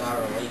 Darling.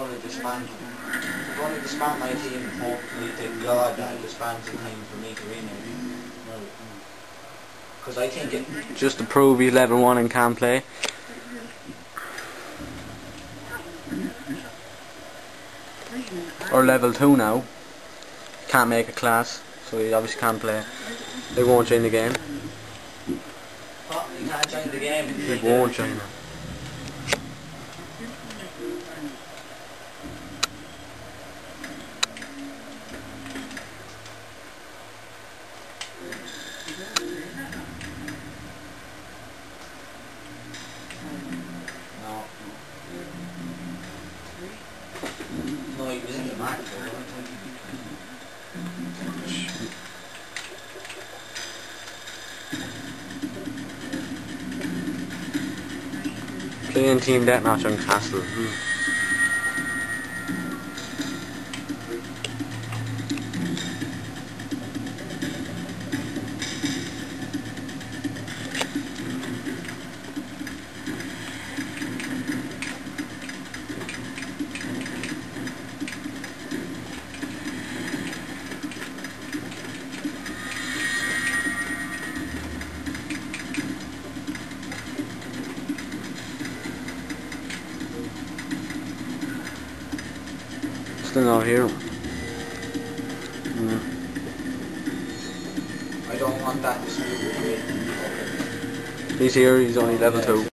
I'm gonna disband I'm gonna disband my team hopefully to God that I disband in time for me to win it. Because I think it Just to prove he's level 1 and can play. Or level 2 now. Can't make a class, so he obviously can't play. They won't join the game. oh, you can't join the game. They won't join it. Playing team deathmatch on Castle. Hmm. Still not here. I don't want that. He's here, he's only level 2.